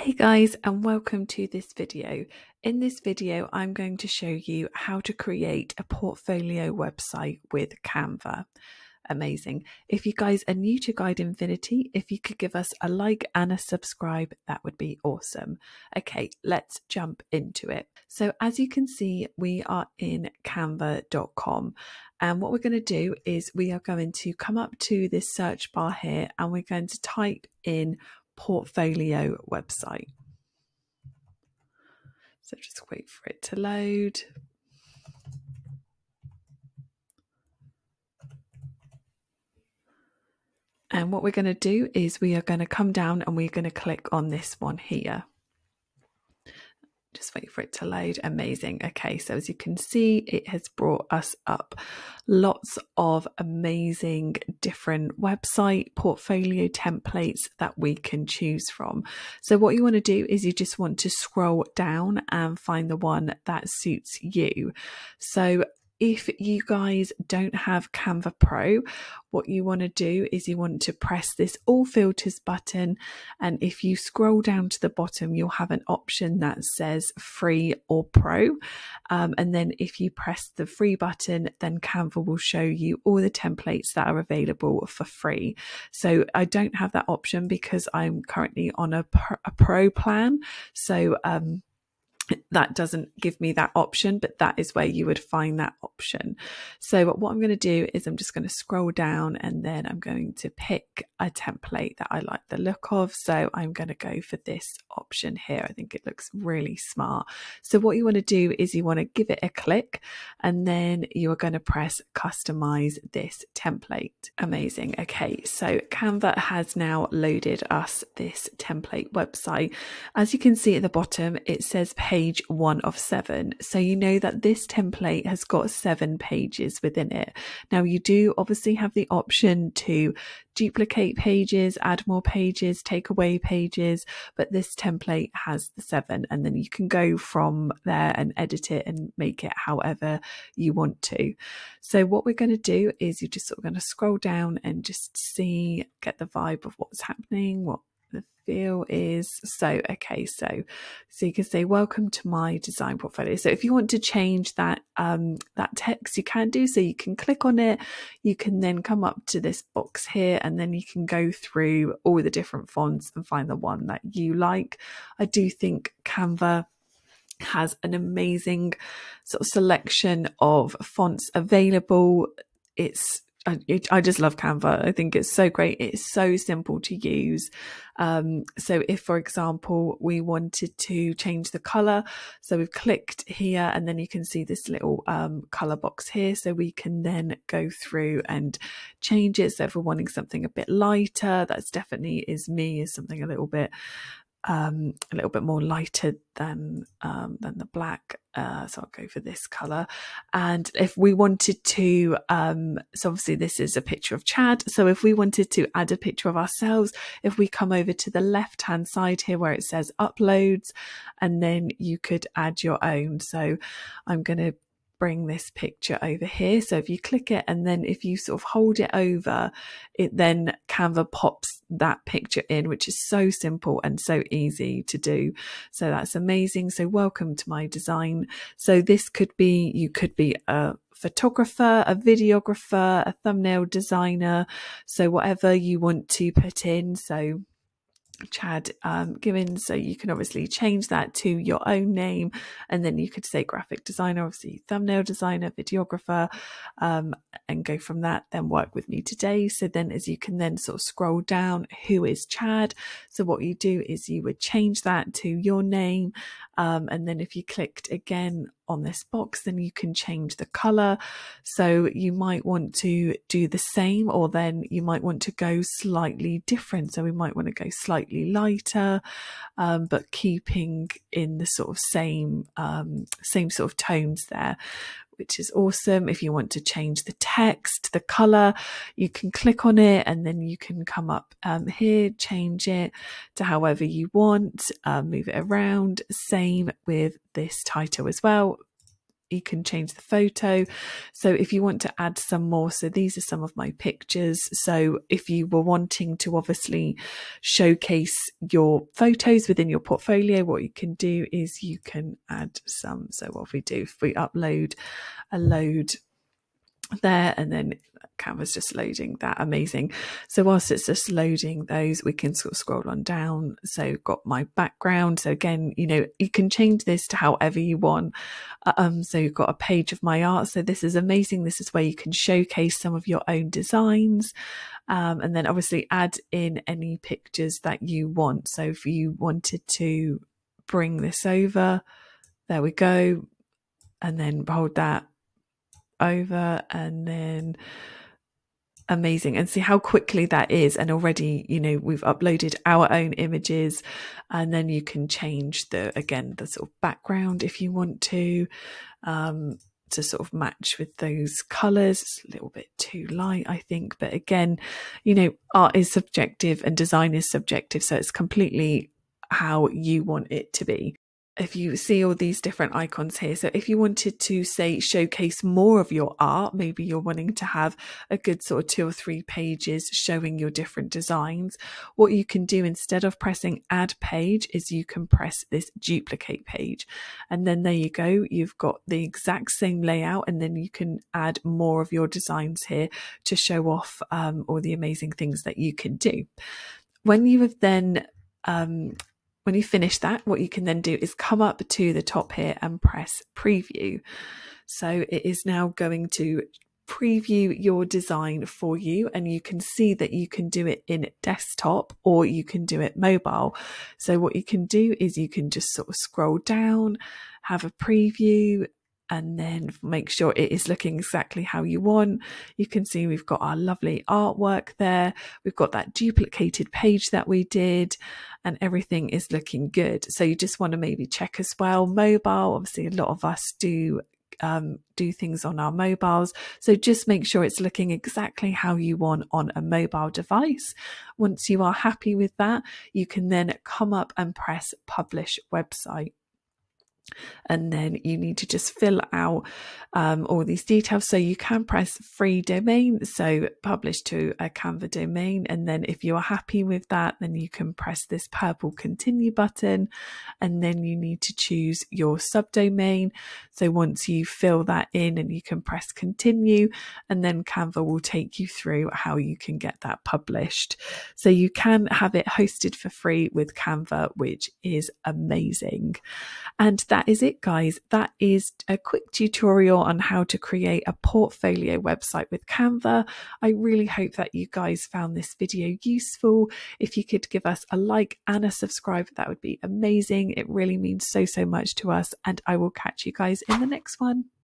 Hey guys and welcome to this video. In this video I'm going to show you how to create a portfolio website with Canva. Amazing. If you guys are new to Guide Infinity, if you could give us a like and a subscribe, that would be awesome. Okay, let's jump into it. So as you can see, we are in canva.com and what we're going to do is we are going to come up to this search bar here and we're going to type in portfolio website. So just wait for it to load. And what we're going to do is we are going to come down and we're going to click on this one here just wait for it to load. Amazing. Okay, so as you can see, it has brought us up lots of amazing different website portfolio templates that we can choose from. So, what you want to do is you just want to scroll down and find the one that suits you. So, if you guys don't have Canva Pro, what you want to do is you want to press this all filters button. And if you scroll down to the bottom, you'll have an option that says free or pro. Um, and then if you press the free button, then Canva will show you all the templates that are available for free. So I don't have that option because I'm currently on a, a pro plan. So, um, that doesn't give me that option, but that is where you would find that option. So what I'm going to do is I'm just going to scroll down and then I'm going to pick a template that I like the look of. So I'm going to go for this option here. I think it looks really smart. So what you want to do is you want to give it a click and then you are going to press customize this template. Amazing. Okay. So Canva has now loaded us this template website. As you can see at the bottom, it says page page one of seven. So you know that this template has got seven pages within it. Now you do obviously have the option to duplicate pages, add more pages, take away pages, but this template has the seven and then you can go from there and edit it and make it however you want to. So what we're going to do is you're just sort of going to scroll down and just see, get the vibe of what's happening, what the feel is so okay so so you can say welcome to my design portfolio. So if you want to change that um that text you can do so. You can click on it. You can then come up to this box here and then you can go through all the different fonts and find the one that you like. I do think canva has an amazing sort of selection of fonts available. It's I, I, just love Canva. I think it's so great. It's so simple to use. Um, so if, for example, we wanted to change the color, so we've clicked here and then you can see this little um, color box here. So we can then go through and change it. So if we're wanting something a bit lighter, that's definitely is me, is something a little bit um, a little bit more lighter than um, than the black. Uh, so I'll go for this color. And if we wanted to, um, so obviously this is a picture of Chad. So if we wanted to add a picture of ourselves, if we come over to the left hand side here where it says uploads, and then you could add your own. So I'm going to bring this picture over here. So if you click it and then if you sort of hold it over, it then Canva pops that picture in, which is so simple and so easy to do. So that's amazing. So welcome to my design. So this could be, you could be a photographer, a videographer, a thumbnail designer. So whatever you want to put in. So Chad um. So you can obviously change that to your own name, and then you could say graphic designer, obviously thumbnail designer, videographer, um, and go from that. Then work with me today. So then, as you can then sort of scroll down, who is Chad? So what you do is you would change that to your name, um, and then if you clicked again on this box, then you can change the color. So you might want to do the same, or then you might want to go slightly different. So we might want to go slightly lighter, um, but keeping in the sort of same, um, same sort of tones there which is awesome. If you want to change the text, the color, you can click on it and then you can come up um, here, change it to however you want, uh, move it around. Same with this title as well you can change the photo. So if you want to add some more, so these are some of my pictures. So if you were wanting to obviously showcase your photos within your portfolio, what you can do is you can add some. So what we do, if we upload a load there and then Canva's just loading that amazing. So whilst it's just loading those, we can sort of scroll on down. So got my background. So again, you know, you can change this to however you want. Um, so you've got a page of my art. So this is amazing. This is where you can showcase some of your own designs. Um, and then obviously add in any pictures that you want. So if you wanted to bring this over, there we go. And then hold that over and then amazing and see how quickly that is and already you know we've uploaded our own images and then you can change the again the sort of background if you want to um to sort of match with those colors it's a little bit too light i think but again you know art is subjective and design is subjective so it's completely how you want it to be if you see all these different icons here. So if you wanted to say showcase more of your art, maybe you're wanting to have a good sort of two or three pages showing your different designs. What you can do instead of pressing add page is you can press this duplicate page. And then there you go. You've got the exact same layout and then you can add more of your designs here to show off um, all the amazing things that you can do. When you have then um, when you finish that, what you can then do is come up to the top here and press preview. So it is now going to preview your design for you and you can see that you can do it in desktop or you can do it mobile. So what you can do is you can just sort of scroll down, have a preview and then make sure it is looking exactly how you want. You can see we've got our lovely artwork there. We've got that duplicated page that we did and everything is looking good. So you just want to maybe check as well. Mobile, obviously a lot of us do um, do things on our mobiles. So just make sure it's looking exactly how you want on a mobile device. Once you are happy with that, you can then come up and press publish website and then you need to just fill out um, all these details. So you can press free domain, so publish to a Canva domain, and then if you are happy with that, then you can press this purple continue button, and then you need to choose your subdomain. So once you fill that in, and you can press continue, and then Canva will take you through how you can get that published. So you can have it hosted for free with Canva, which is amazing, and that is it, guys. That is a quick tutorial on how to create a portfolio website with Canva. I really hope that you guys found this video useful. If you could give us a like and a subscribe, that would be amazing. It really means so, so much to us. And I will catch you guys in the next one.